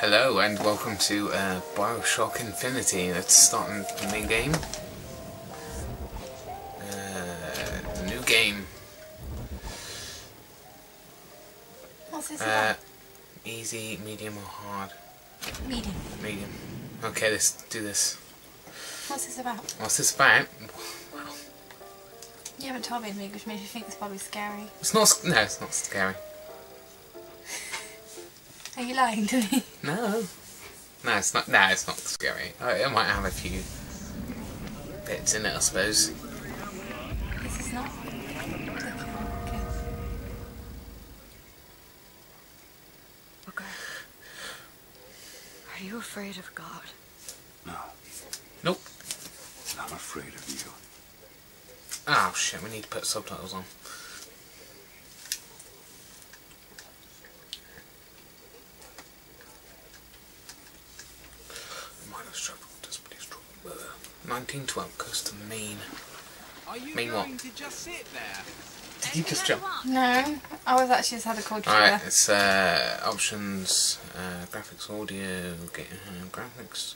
Hello and welcome to uh, Bioshock Infinity. Let's start the main game. Uh, new game. What's this Uh, about? easy, medium, or hard? Medium. Medium. Okay, let's do this. What's this about? What's this about? You haven't told me anything, which makes me think it's probably scary. It's not. No, it's not scary. Are you lying to me? No. No, it's not. No, it's not scary. Oh, it might have a few bits in it, I suppose. This is not. Okay. Okay. Are you afraid of God? No, Nope. I'm afraid of you. Oh shit, we need to put subtitles on. 1912 goes to Maine. Are you Mean what? going to just sit there? Did you just jump? No, I was actually just had a cold Alright, trigger. it's uh, options, uh, graphics, audio, get, uh, graphics.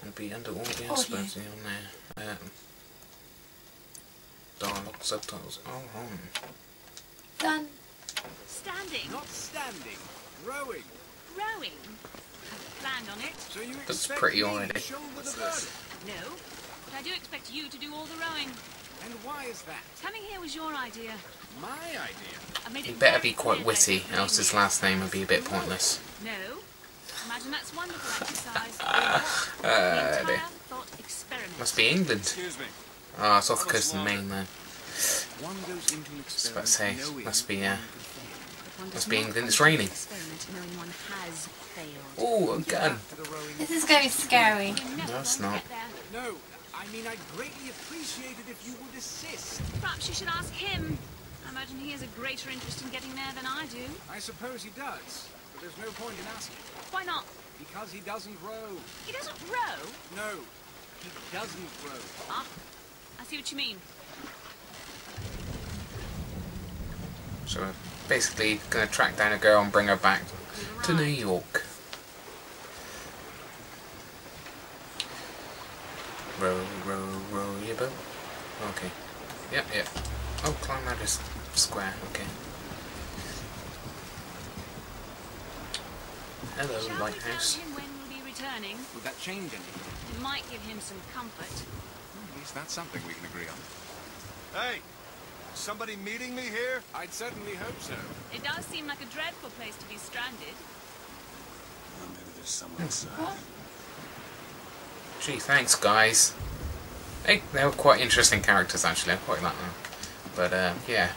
It'll be under audio, Audio. supposed to on there. Um, dialogue, subtitles, all on. Done. Standing, Not standing, rowing. rowing. I've on it. So you That's expect pretty me already. To shoulder the burden. No, but I do expect you to do all the rowing. And why is that? Coming here was your idea. My idea. I made it He better be quite witty, else his last name would be a bit pointless. No. Imagine that's wonderful exercise. Uh, the dear. entire thought experiment. Must be England. Excuse me. Oh, it's off the coast of Maine though. One goes into an Just about experiment to say, must be, one uh, can fail. But one must does be not England, it's raining. an Experiment knowing one has failed. Oh, a gun. After the rowing. This is going to be scary. You're No, it's not. No, I mean I'd greatly appreciate it if you would assist. Perhaps you should ask him. I imagine he has a greater interest in getting there than I do. I suppose he does, but there's no point in asking. Why not? Because he doesn't row. He doesn't row. No, he doesn't row. Ah, I see what you mean. So we're basically gonna track down a girl and bring her back to New York. Row, row, row your boat. Okay. Yep, yep. Oh, climb out this square. Okay. Hello, Shall lighthouse. we tell him when we'll be returning? Would that change anything? It might give him some comfort. At least that's something we can agree on. Hey, somebody meeting me here? I'd certainly hope so. It does seem like a dreadful place to be stranded. Well, maybe there's someone inside. Gee, thanks, guys. Hey, they were quite interesting characters, actually. I quite like them. But, uh, yeah,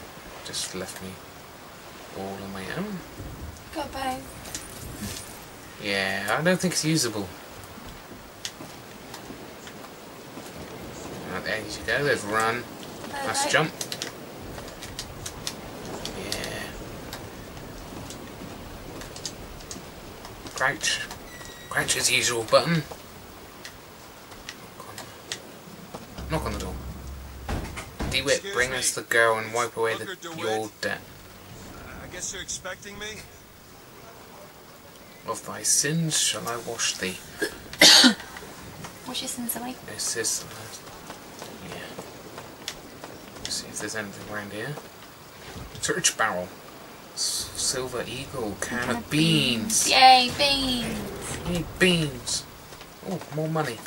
just left me all on my own. Got both. Yeah, I don't think it's usable. Right, there you go, there's run. Nice Right. jump. Crouch. Crouch as usual button. Knock on, the door. DeWitt, Excuse bring me. us the girl and wipe away the, Booker DeWitt? your debt. I guess you're expecting me? Of thy sins shall I wash thee. Wash your sins away. This is the last. Yeah. Let's see if there's anything around here. Search barrel. Silver eagle. Can of beans. Yay, beans. Yay, beans. Oh, more money.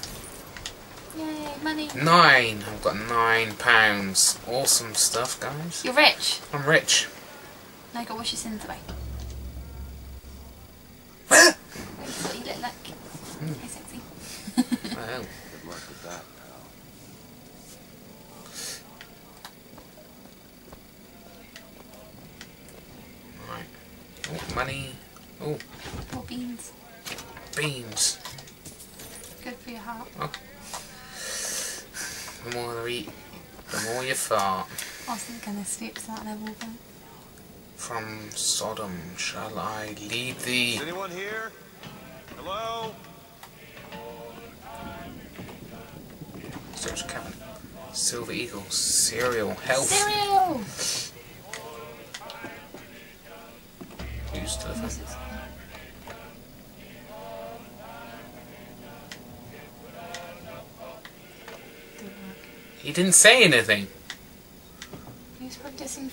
Yay, money. Nine. I've got nine pounds. Awesome stuff, guys. You're rich. I'm rich. Now you got to wash your sins away. steps, aren't they, walking? From Sodom shall I lead thee. Is anyone here? Hello? Search cabin. Silver Eagle. Cereal. Health. Cereal! Use telephone. He didn't say anything.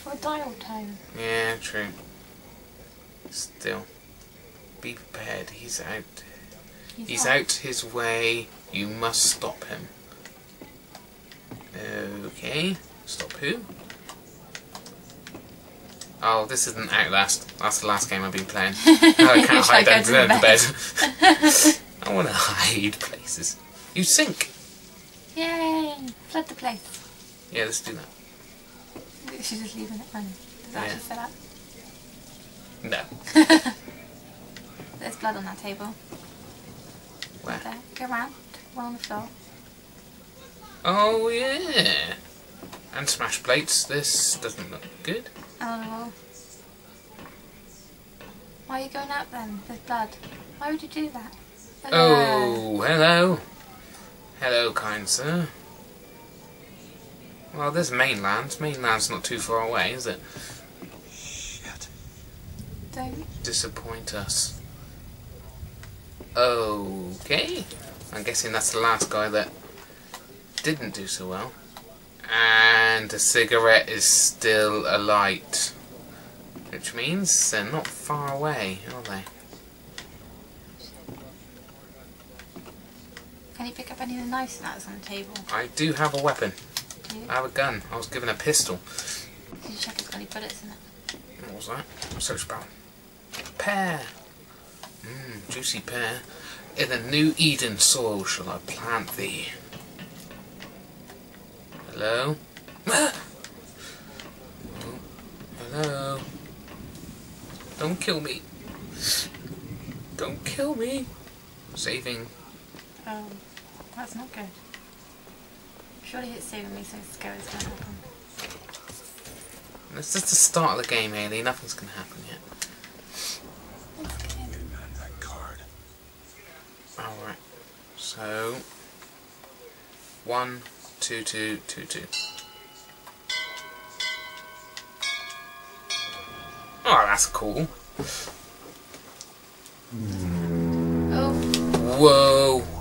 He's for dial tone. Yeah, true. Still. Be prepared. He's out. He's out his way. You must stop him. Okay. Stop who? Oh, this isn't Outlast. That's the last game I've been playing. No, I can't I hide under the bed? bed. I want to hide places. You sink. Yay! Flood the place. Yeah, let's do that. She's just leaving it running. Does that Yeah. actually fill up? No. There's blood on that table. Where? There. Go round. One on the floor. Oh, yeah. And smash plates. This doesn't look good. And on the wall. Why are you going out then? There's blood. Why would you do that? Oh, hello. Hello, kind sir. Well, there's mainland. Mainland's not too far away, is it? Shit. Don't. Disappoint us. Okay. I'm guessing that's the last guy that didn't do so well. And the cigarette is still alight. Which means they're not far away, are they? Can you pick up any of the knives and that's on the table? I do have a weapon. I have a gun. I was given a pistol. Did you check it's got any bullets in it? What was that? Search barrel. Pear. Mmm, juicy pear. In a new Eden soil shall I plant thee. Hello? Ah! Oh, Hello? Don't kill me. Don't kill me. Saving. Oh, that's not good. Surely it's saving me so going to happen. It's just the start of the game, Haley. Nothing's going to happen yet. It's. Alright. So. One, two, two, two, two. Oh, that's cool. Oh, Whoa.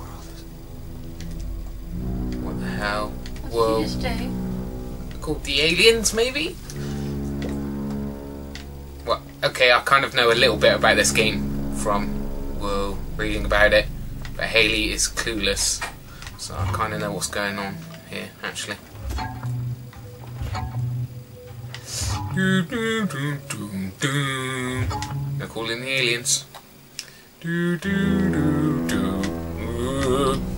Do? Called the aliens, maybe? Well, okay, I kind of know a little bit about this game from, whoa, reading about it. But Haley is clueless, so I kind of know what's going on here, actually. They're calling the aliens. Do, do, do, do.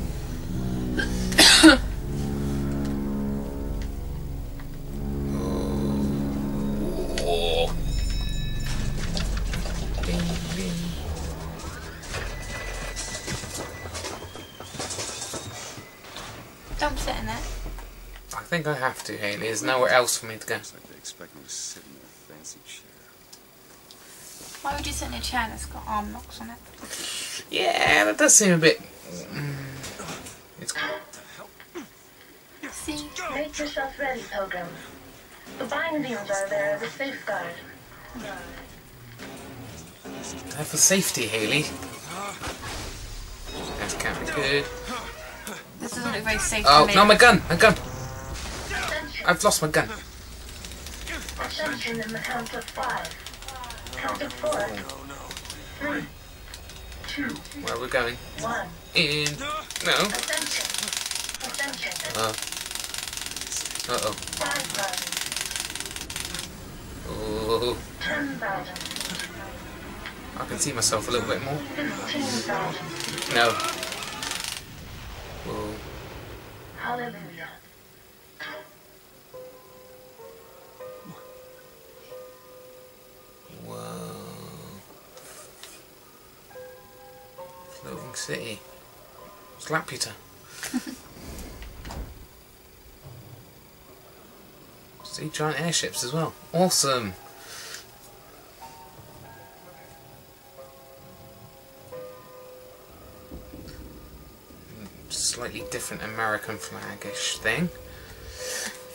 Oh. Ding, ding. Don't sit in it. I think I have to, Haley. There's nowhere else for me to go. Looks like they expect me to sit in their fancy chair. Why would you sit in a chair that's got arm locks on it? Yeah, that does seem a bit. mm, It's See? Make yourself ready, Pilgrim. The bindings are there as a safeguard. time for safety, Haley. That can't be good. This doesn't look very safe Oh, to me. no, my gun! My gun! I've lost my gun. Attention in the count of five. Count of four. Three. Two. Where are we going? One. In. No. Attention. Attention. Uh. Uh oh. I can see myself a little bit more. No. Whoa. Hallelujah. Whoa. Floating city. It's Laputa. See, giant airships as well. Awesome. Slightly different American flag-ish thing.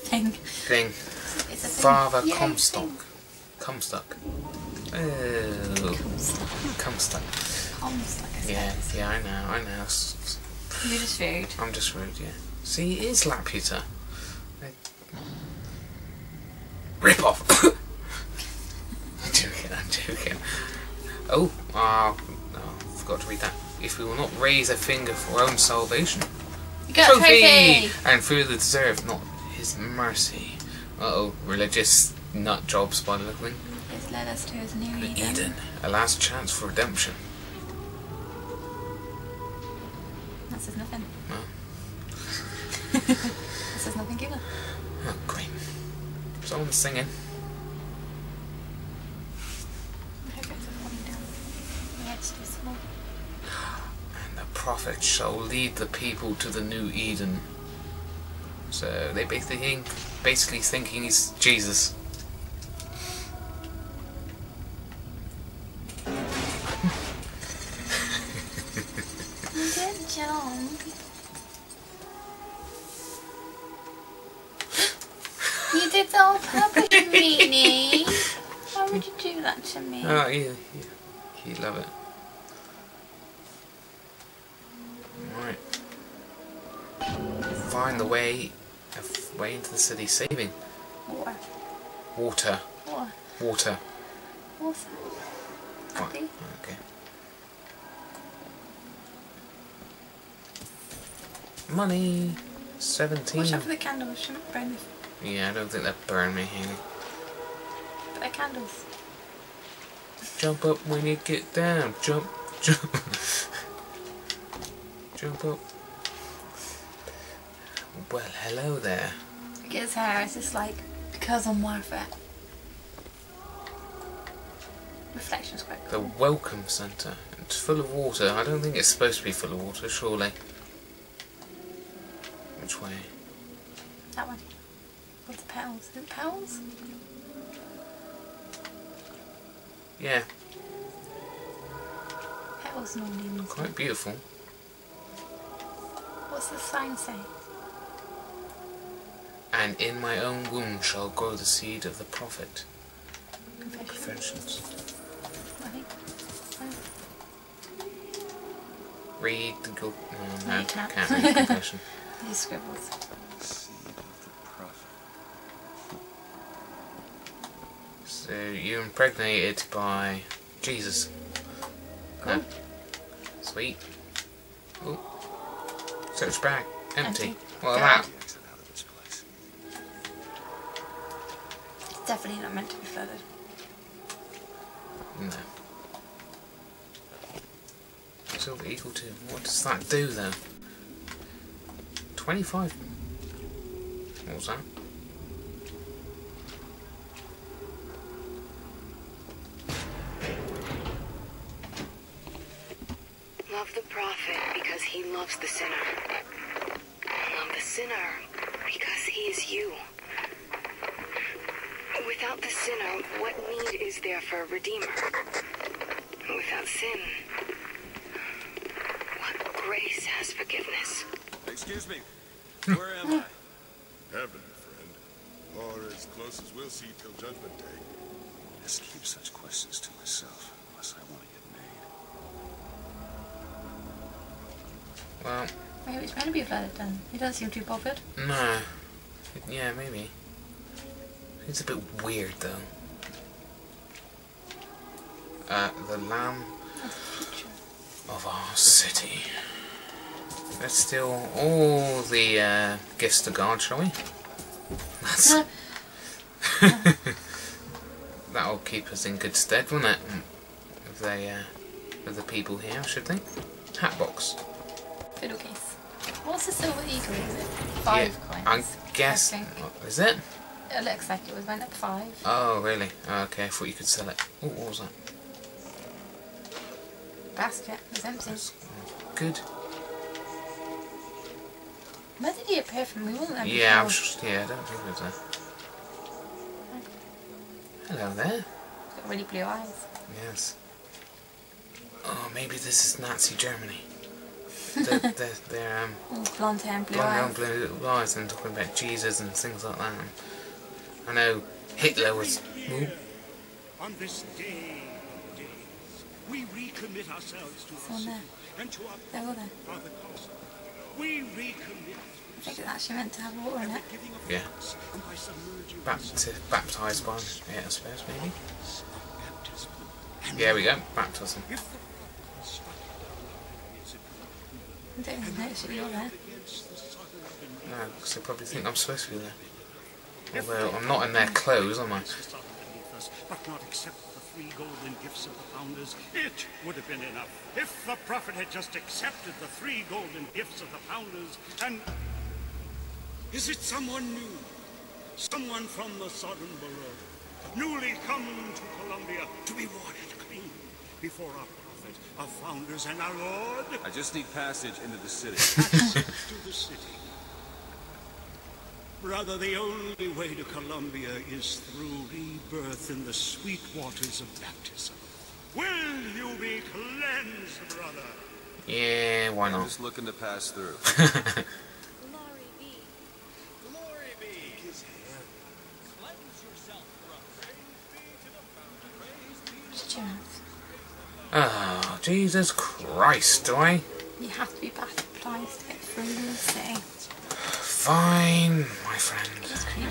Thing. Thing. It's a thing. Father Yay, Comstock. Comstock. Oh. Comstock. Comstock, Yeah, yeah, I know, I know. You're just rude. I'm just rude, yeah. See, it is Laputa. Rip off. I'm joking, I'm joking. Oh, uh, no, I forgot to read that. If we will not raise a finger for our own salvation. You got a trophy! And through the deserve, not his mercy. Uh oh, religious nut jobs by the look of. It's led us to his new Eden. Eden, a last chance for redemption. That says nothing. No. that says nothing either. Oh, great. Someone's singing. I hope it's falling down. And the prophet shall lead the people to the new Eden. So they basically think, basically thinking he's Jesus. Way into the city, saving Water. water, Water. water. Water. Okay. Money. Seventeen. Watch out for the candles. Shouldn't burn me. Yeah, I don't think that burn me, Haley. But they're candles. Jump up when you get down. Jump, jump. jump up. Well, hello there. His hair. It's just like, because I'm worth it. Reflection's quite The. Welcome Centre. It's full of water. I don't think it's supposed to be full of water, surely. Which way? That one. What's the petals? Is it petals? Yeah, Petals normally means. quite beautiful. What's the sign say? And in my own womb shall grow the seed of the prophet. Confessions. Read the go. No, no, you can't. can't read confession. These scribbles. Seed of the prophet. So you're impregnated by Jesus. No. Sweet. Oh. Search bag. Empty. Empty. What about? Definitely not meant to be flooded. No. Silver equal to. What does that do though? 25. What was that? Love the prophet because he loves the sinner. Love the sinner because he is you. Without the sinner, what need is there for a redeemer? Without sin, what grace has forgiveness? Excuse me. Hmm. Where am I? Heaven, friend. Or as close as we'll see till Judgment Day. Just keep such questions to myself, unless I want to get made. Well, Maybe it's meant to be flooded then. He doesn't seem too bothered. no. Yeah, maybe. It's a bit weird though. Uh, the Lamb the of our city. Let's steal all the uh, gifts to God, shall we? That's that'll keep us in good stead, won't it? If they, uh, with the people here, should they? Hat box. Fiddle case. What's the silver eagle? Is it five yeah, coins? I guess. I oh, Is it? It looks like it was went up five. Oh, really? Oh, okay, I thought you could sell it. Oh, what was that? Basket was empty. That's good. Where did he appear from? We wasn't there Yeah, I'm before. just, yeah, I don't think it was there. Hello there. He's got really blue eyes. Yes. Oh, maybe this is Nazi Germany. they're, they're, they're um, All blonde hair and blue blonde eyes. and blue little eyes and talking about Jesus and things like that. I know Hitler was. Ooh, On this day of days, we recommit ourselves to our Someone there. city and to our They're all there. Father Consul. We recommit I think it's actually meant to have water in it. giving of Yeah. thanks, and by submerging Bapti- baptized by it, I suppose, maybe. baptism. Yeah, we go. Baptism. If the prophet struck is it I don't even notice that you're there. against the Sodom No, ah, because they probably think I'm supposed to be there. Although I'm not in their clothes, am I? The Sodom beneath us, but not accept the three golden gifts of the founders, it would have been enough. If the prophet had just accepted the three golden gifts of the founders, and is it someone new? Someone from the Sodom below, newly come to Columbia to be watered clean before our prophet, our founders, and our Lord I just need passage into the city. to the city. Brother, the only way to Columbia is through rebirth in the sweet waters of baptism. Will you be cleansed, brother? Yeah, why I'm not? just looking to pass through. Glory be. Glory be his Just your mouth. Oh, Jesus Christ, do I? You have to be baptized to get through the city. Fine, my friend. It's creepy.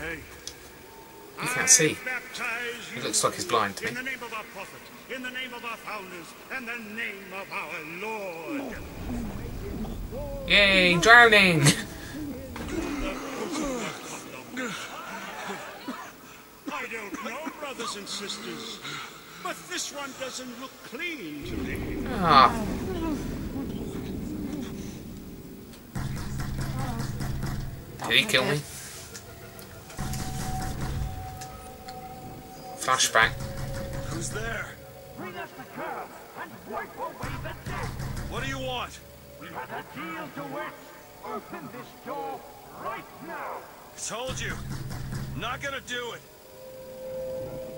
Hey. You can't see. Baptize He looks like he's blind to In me. the name of our prophet, in the name of our founders, and the name of our Lord. Yay, drowning! I don't know, brothers and sisters, but this one doesn't look clean to me. Ah, did he kill me? Flashback. Who's there? Bring us the curve and wipe away the debt. What do you want? We have a deal to work. Open this door right now. I told you. I'm not gonna do it.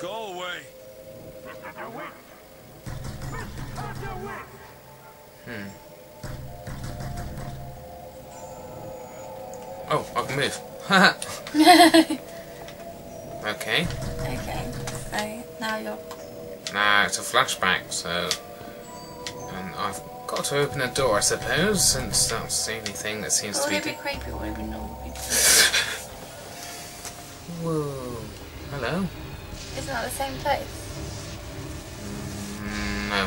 Go away. Mr. DeWitt. Mr. DeWitt. Hmm. Oh, I can move. okay. Okay, so now you're. Now it's a flashback, so. And I've got to open a door, I suppose, since that's the only thing that seems to Would be. it be di- creepy or would it be normal? Whoa. Hello? Isn't that the same place? Mm, no.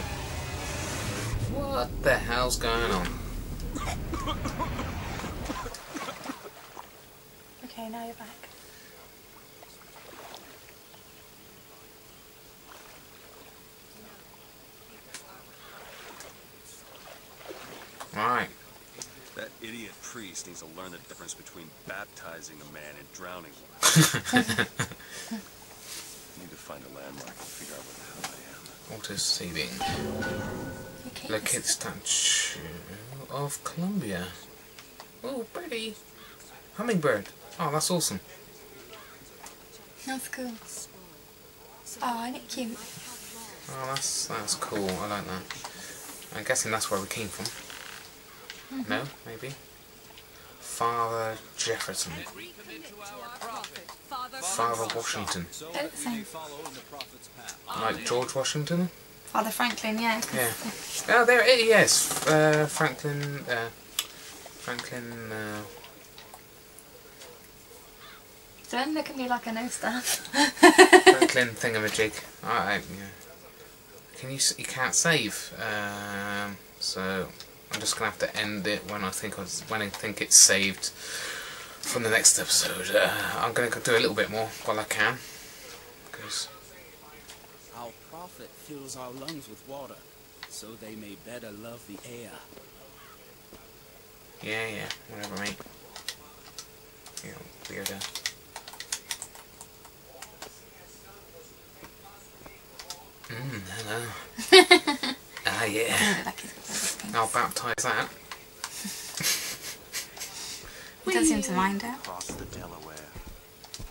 What the hell's going on? Okay, now you're back. Right. That idiot priest needs to learn the difference between baptizing a man and drowning one. need to find a landmark and figure out where the hell I am. What is saving? You keep Locate the statue of Columbia. Oh, birdie. Hummingbird. Oh, that's awesome. That's cool. Oh, isn't it cute? Oh, that's that's cool. I like that. I'm guessing that's where we came from. No, maybe. Father Jefferson. Father Washington. They're the same. Like George Washington? Father Franklin, yeah. 'cause Yeah. Oh, there it is. Uh, Franklin. Uh, Franklin. Uh, Don't look at me like I know stuff. Franklin thingamajig. Alright, yeah. Can you? You can't save. Um, so I'm just gonna have to end it when I think I was, when I think it's saved from the next episode. Uh, I'm gonna go do a little bit more while I can. Because Our prophet fills our lungs with water, so they may better love the air. yeah, yeah, whatever, mate. You know, weirdo. Mm, hello. Ah, yeah. like he's got those things. I'll baptize that. He does seem to mind it. Across the Delaware,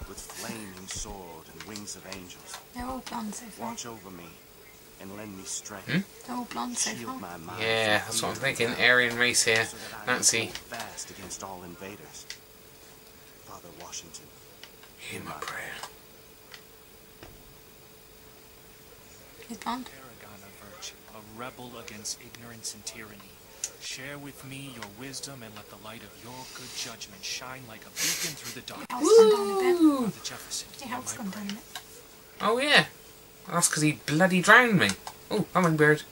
with flaming sword and wings of angels, They're all blonde so far. watch over me and lend me strength. Hmm? They're all blonde so far. my mind Yeah, that's what I'm thinking. doubt, Aryan race here. so that Nancy. fast against all invaders. Father Washington, Hear my prayer. He's blonde. Paragon of virtue, a rebel against ignorance and tyranny. Share with me your wisdom and let the light of your good judgment shine like a beacon through the dark. Health's gone down a bit. Woo! The Jefferson. Your health's down a bit. Oh yeah. That's because he bloody drowned me. Oh, hummingbird.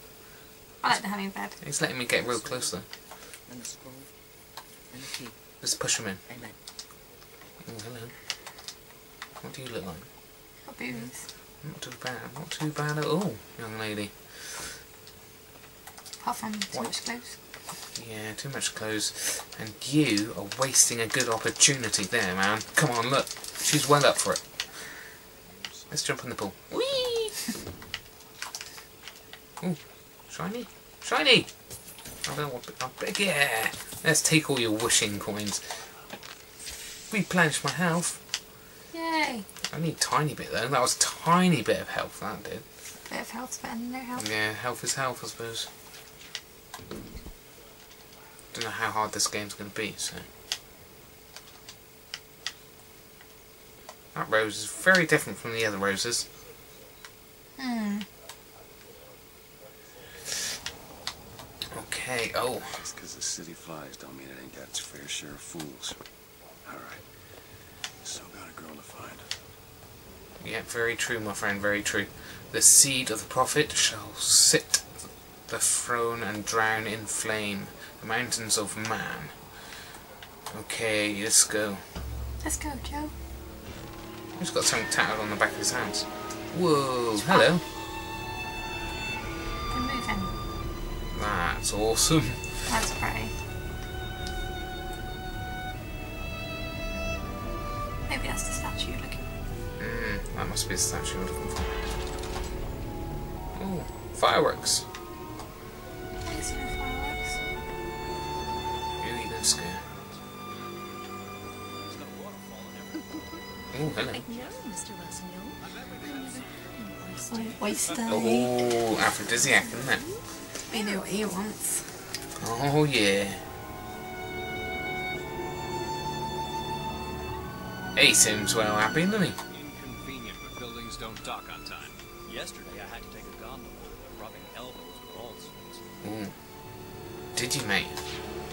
I like the hummingbird. He's letting me get real close though. And the scroll. And the key. Let's push him in. Amen. Oh, hello. What do you look like? Got booze. Not too bad. Not too bad at all, young lady. Apart from too What? much clothes. Yeah, too much clothes. And you are wasting a good opportunity there, man. Come on, look. She's well up for it. Let's jump in the pool. Whee! Ooh, shiny? Shiny! I don't want a big yeah. Let's take all your wishing coins. Replenish my health. Yay! Only a tiny bit though. That was a tiny bit of health that did. Bit of health's better than no health. Yeah, health is health, I suppose. Don't know how hard this game's going to be, so. That rose is very different from the other roses. Hmm. Okay, oh. Just because the city flies don't mean it ain't got its fair share of fools. Alright. Still got a girl to find. Yeah, very true, my friend, very true. The seed of the prophet shall sit the throne and drown in flame the mountains of man. Okay, let's go. Let's go, Joe. He's got something tattered on the back of his hands. Whoa, ah. hello. We're moving. That's awesome. That's pretty. Maybe that's the statue looking Mm, that must be the statue we're looking for. Oh, fireworks. I didn't see no fireworks. Really no scare. Oh, hello. Oh. Aphrodisiac, isn't it? We know what he wants. Oh, yeah. He seems well happy, doesn't he? Inconvenient don't dock on time. Yesterday I had to take a gondola, rubbing elbows with all sorts. Ooh. Did you, mate?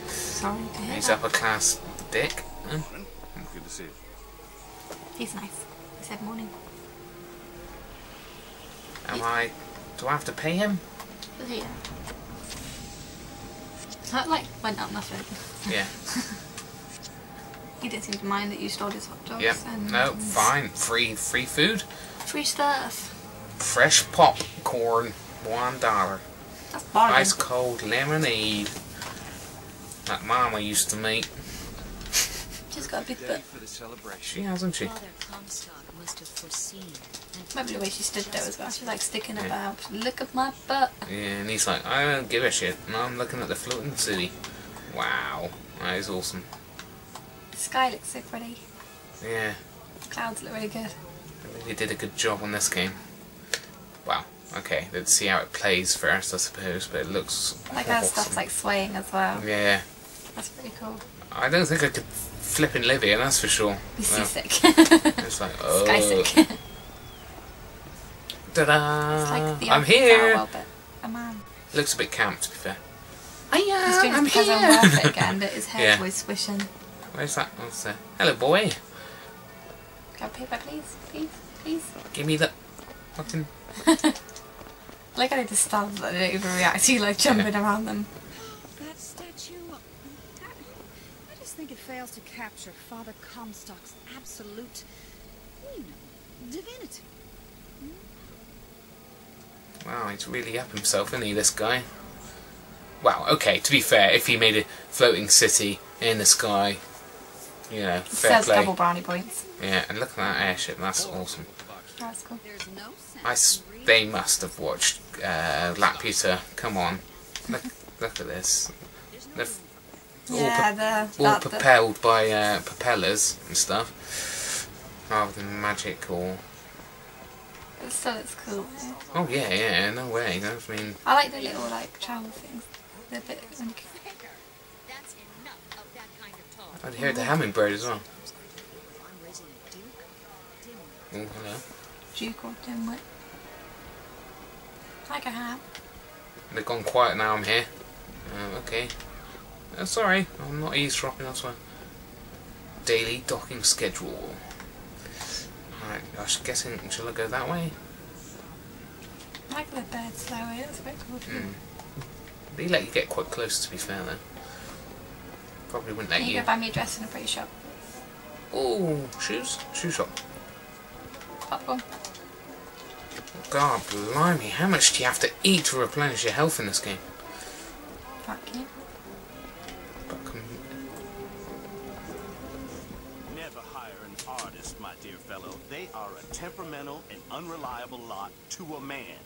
Sorry to hear He's that. upper class dick. Huh? Good to see you. He's nice. He said morning. Am I... Do I have to pay him? Was he? That like went up nothing. Yeah. He didn't seem to mind that you stole his hot dogs. Yep. And No, fine. Free free food. Free stuff. Fresh popcorn. One dollar. Ice cold lemonade. That Mama used to make. She's got a big butt. for the celebration. She hasn't she? Must have foreseen. Maybe the way she stood there as well. She's like sticking Yeah. about. Look at my butt. Yeah, and he's like, I don't give a shit. And I'm looking at the floating city. Wow. That is awesome. The sky looks so pretty. Yeah. The clouds look really good. They did a good job on this game. Wow. Okay, let's see how it plays first, I suppose, but it looks Like awesome. stuff's like swaying as well. Yeah. That's pretty cool. I don't think I could flip in Libya, that's for sure. Be No. It's like, oh. Sky sick. Oh. Ta-da! It's like the I'm here! A man. Looks a bit camp, to be fair. He's doing I'm here. worth it again, but his hair's Yeah. always swishing. Where's that? What's that? Hello, boy. Can I pay back, please? Please? Please? Give me the fucking... Like how they just stand there, they don't even react to you, like jumping around them. That statue. I just think it fails to capture Father Comstock's absolute, you know, divinity. Wow, he's really up himself, isn't he, this guy? Wow, okay, to be fair, if he made a floating city in the sky, you know, fair Says play. double brownie points. Yeah, and look at that airship, that's awesome. That's cool. I s- they must have watched uh, Laputa, come on. Look, look at this. They're f- all, Yeah, the- all that- the- propelled by uh, propellers and stuff, rather than magic or... It still looks cool. Oh yeah, yeah, no way, I mean... I like the little like travel things. They're a bit like, I'd hear the hummingbird as well. Oh, hello. Duke or dimwit. Like a hat. They've gone quiet now I'm here. Um, okay. Oh, sorry, I'm not eavesdropping elsewhere. Daily docking schedule. Alright, I was guessing, shall I go that way? I like the bird slow way, that's quite cool. Hmm. They let you get quite close, to be fair, though. Probably wouldn't let Can you you. go buy me a dress in a pretty shop? Oh, shoes? Shoe shop. Popcorn. God, blimey, how much do you have to eat to replenish your health in this game? Fuck you. But com- Never hire an artist, my dear fellow. They are a temperamental and unreliable lot to a man.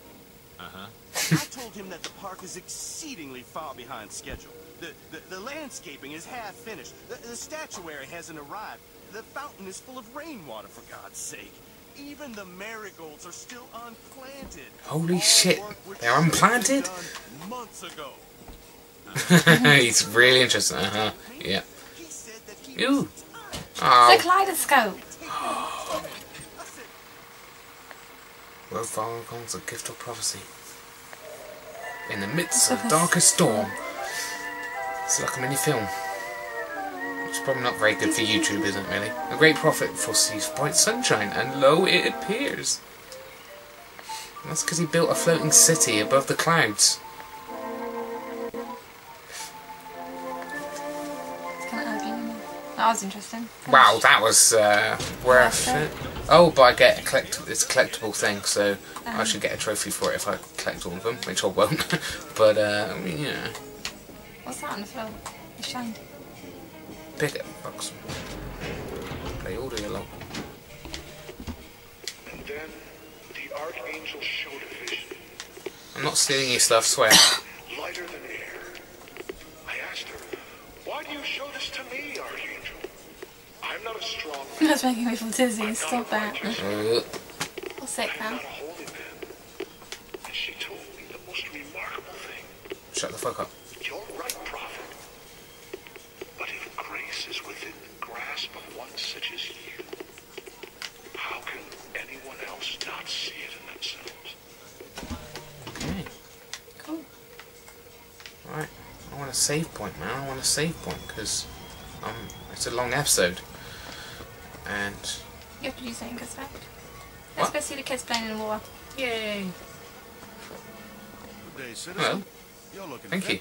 Uh-huh. I told him that the park is exceedingly far behind schedule. The, the, the landscaping is half finished. The, the statuary hasn't arrived. The fountain is full of rainwater, for God's sake. Even the marigolds are still unplanted. Holy shit, they're unplanted? Months ago. He's really interesting. Uh huh. Yeah. Ooh. Oh. The kaleidoscope. Where Father calls a gift of prophecy. In the midst of darkest storm. It's like a mini film. It's probably not very good for YouTube, isn't it really? A great prophet foresees bright sunshine, and lo, it appears. And that's because he built a floating city above the clouds. It's kind of ugly. isn't it? That was interesting. Wow, that was uh, worth it. Oh, but I get a collect. It's a collectible thing, so I Um. should get a trophy for it if I collect all of them, which I won't. but uh, yeah, What's that on the floor? It's shined. pick it, box. Play all day long. And then the Archangel showed a vision, I'm not stealing your stuff, swear. lighter than air. I asked her, Why do you show this to me, Archangel? I'm not a strong man. That's making me feel dizzy. Stop that. Uh, Or sick now. not a holy man. And she told me the most remarkable thing. shut the fuck up. You're right, Prophet. But if grace is within the grasp of one such as you, how can anyone else not see it in themselves? Okay. Cool. Right. I want a save point, man. I want a save point because um, it's a long episode, and You have to do something good stuff. Let's go see the kids playing in the water. Yay! Good day, citizen. Hello. You're looking Thank fit. you.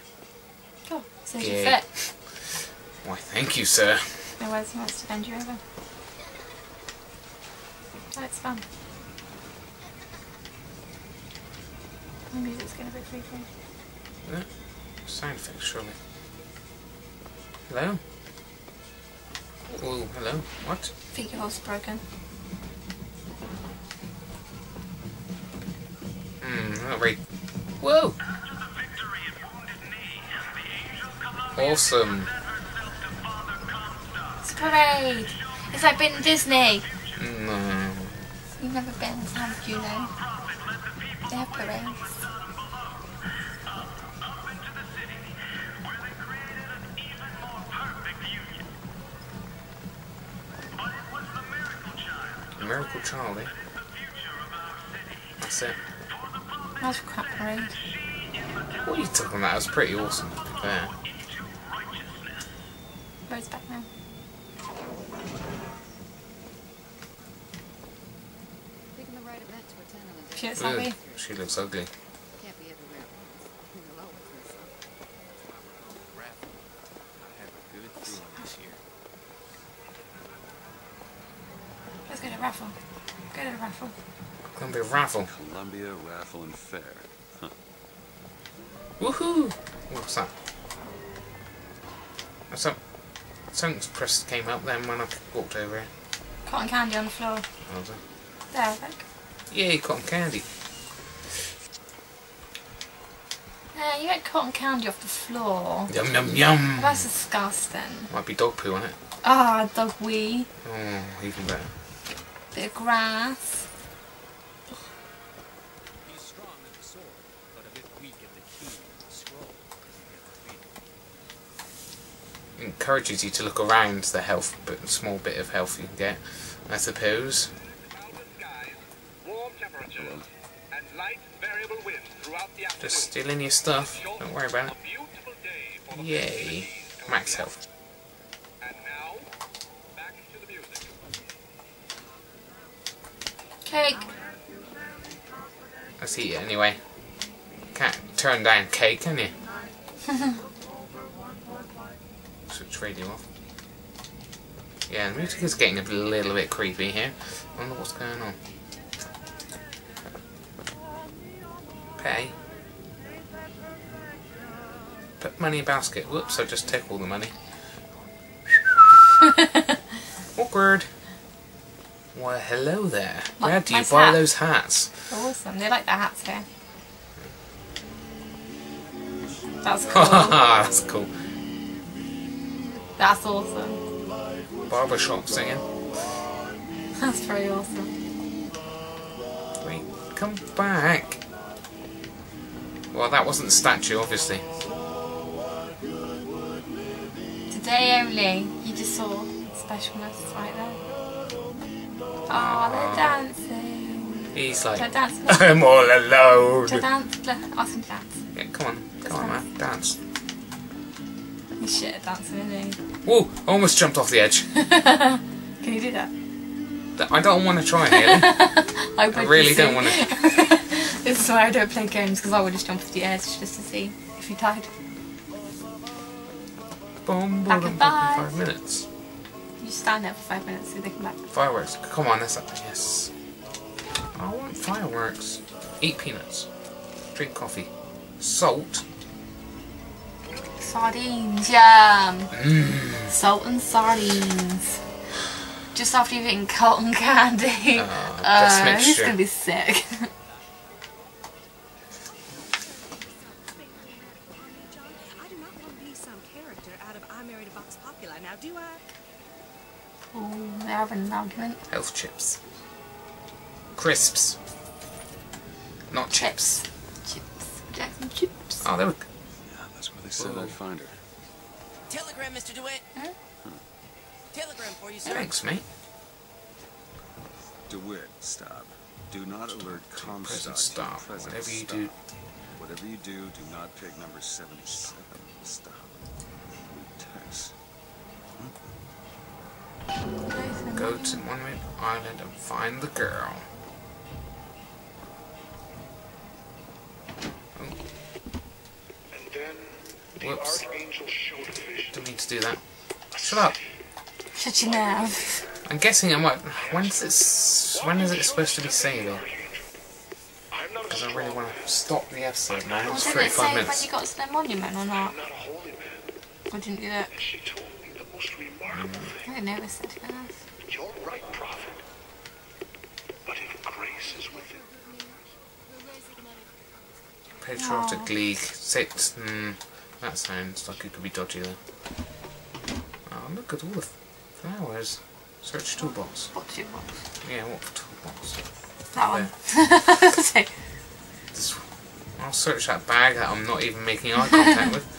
Cool. Since you Yeah. fit. Why, thank you, sir. Otherwise he wants to bend you over. That's fun. The music's getting a bit creepy. Yeah. Sound effects, surely. Hello? Oh, hello. What? I think your horse is broken. Hmm, not very. Whoa! Awesome. It's a parade! It's like being in Disney! No. You've never been, would you know? They have parades. Miracle Child, eh? That's it. That's crap parade. What are you talking about? It was pretty awesome, to be fair. Road's back now. Taking the right event to attend on a day. She looks Ugh. She looks ugly. Go to the raffle. Gonna be a raffle. Columbia Raffle and Fair. Huh. Woohoo! What's that? What's up? Something press came up then when I walked over here. Cotton candy on the floor. I was like, There, look. Yay, cotton candy. Yeah, you had cotton candy off the floor. Yum yum yum. That's disgusting. Might be dog poo on it. Ah, dog wee. Oh, even better. Bit of grass. He's strong with the sword, but a bit weak at the key and the scroll. Encourages you to look around the health, but small bit of health you can get, I suppose. Warm temperatures and light variable winds throughout the Just stealing your stuff. Don't worry about it. Yay. Max health. Cake. Let's eat it anyway. Can't turn down cake, can you? Switch radio off. Yeah, the music is getting a little bit creepy here. I wonder what's going on. Pay. Put money in basket. Whoops, I just took all the money. Awkward. Why, hello there. Where do you nice buy hat. those hats? Awesome. They like their hats here. That's cool. That's cool. That's awesome. Barbershop singing. That's very awesome. Wait, come back. Well, that wasn't the statue, obviously. Today only, you just saw specialness right there. Oh, they're dancing. He's like. I'm all alone. To dance. Ask him to dance. Yeah, come on, come on, man, dance. He's shit at dancing, isn't Whoa, almost jumped off the edge. Can you do that? I don't want to try, Haley. I, I really don't want to. this is why I don't play games because I would just jump off the edge just to see if you died. Boom, Back boom, in boom, five. five minutes. You stand there for five minutes so they come back. Fireworks. Come on, that's up. Yes. I want fireworks. Eat peanuts. Drink coffee. Salt. Sardines, yum. Mmm. Salt and sardines. Just after you've eaten cotton candy. Ah, best uh, he's gonna be sick. oh, they're an argument. Health chips. Crisps. Not chips. Chips. Jackson chips. Ah, oh, there we go. Yeah, that's where they said I'd find her. Telegram, Mr. DeWitt. Telegram for you, sir. Thanks, mate. DeWitt, stop. Do not alert Comstock. present stop. Whatever you stop. do. Whatever you do, do not pick number 77. Stop. Go to Monument Island and find the girl. Oh, And then the Whoops. Archangel showed a vision. didn't mean to do that. Shut up. Shut your mouth. I'm guessing it might. When is it? When is it supposed to be saving? Because I really want to stop the episode now. Well, It's didn't it 35 say when minutes. you got to the monument or not? I'm not a holy man. Or didn't do that? I didn't notice it, to be honest. You're right, prophet. But if grace is with it, Patriotic Aw. League. Six. Hmm. That sounds like it could be dodgy there. Oh, look at all the flowers. Search toolbox. What two box? Yeah, what toolbox? That one. There. Say, This- I'll search that bag that I'm not even making eye contact with.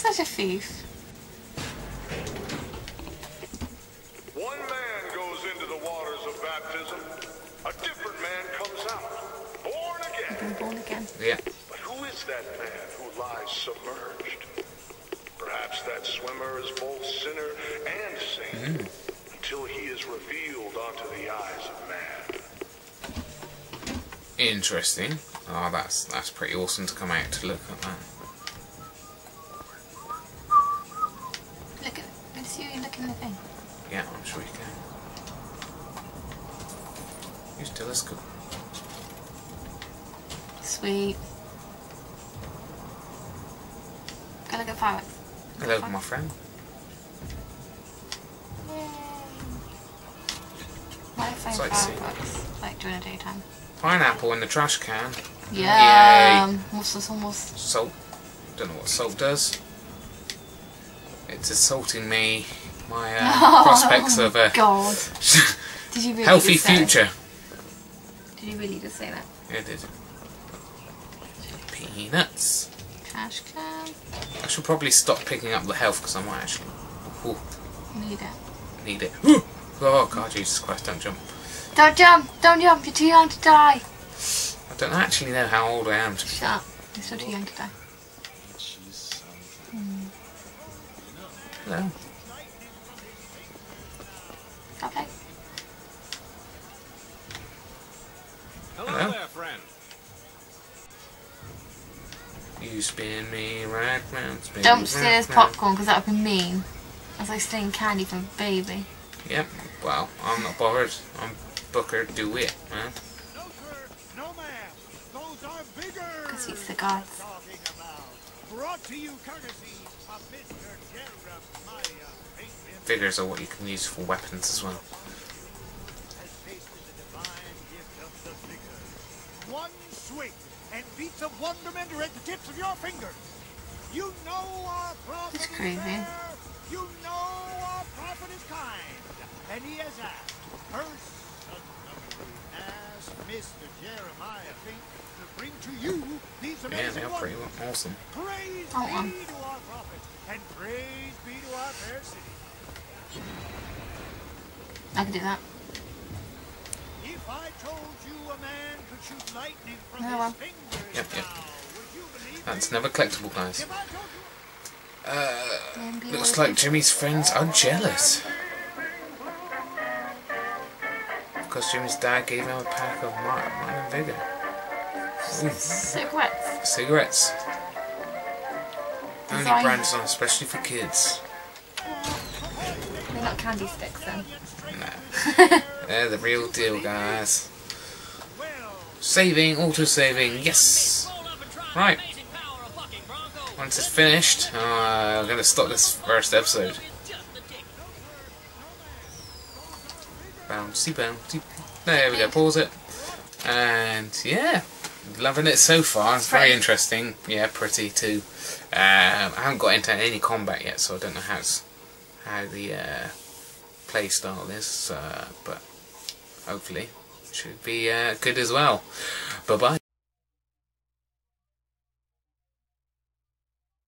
Such a thief. one man goes into the waters of baptism, a different man comes out, born again. Been born again. Yeah. But who is that man who lies submerged? Perhaps that swimmer is both sinner and saint hmm. until he is revealed unto the eyes of man. Interesting. Oh, that's that's pretty awesome to come out to look at that. Trash can. Yeah. Yay. What's this almost? Salt. Don't know what salt does. It's assaulting me. My uh, prospects of a God. Did you really healthy just say- future. Did you really just say that? Yeah, it did. Peanuts. Trash can. I should probably stop picking up the health because I might actually ooh, Need it. need it. Oh God, Jesus Christ! Don't jump. Don't jump! Don't jump! You're too young to die! I don't actually know how old I am. Shut up. You're still too young to die. Hello. Okay. Hello, Hello? there, friend. You spin me right round, spin Don't me steal right his popcorn because that would be mean. That's like stealing candy from a baby. Yep. Well, I'm not bothered. I'm Booker. Do it, man. Mr. Jeremiah Pinkman. Vigors are what you can use for weapons as well. has tasted the divine gift of the Vigor. One swing, and feats of wonderment are at the tips of your fingers. You know our prophet That's is crazy. there. You know our prophet is kind. And he has asked, first suddenly asked Mr. Jeremiah Fink to bring to you these amazing they're pretty wonders. awesome. Praise Oh, um. be to our prophet, and praise be to our fair city. I can do that. If I told you a man could shoot lightning from Oh, his well. fingers Yep, yep. now, would you believe That's me? never collectible, guys. If I told you Uh, looks like Jimmy's friends are jealous. Because Jimmy's dad gave him a pack of Martin, Martin Vigor. Cigarettes. cigarettes. Only Design. brands on especially for kids. They're not candy sticks then. No. They're the real deal, guys. Saving, auto saving, yes! Right. Once it's finished, uh, I'm going to stop this first episode. Bouncy, bouncy. There we go, pause it. And yeah, loving it so far. It's very interesting. Yeah, pretty too. Um, I haven't got into any combat yet, so I don't know how it's, how the uh, play style is. Uh, but hopefully, it should be uh, good as well. Bye bye.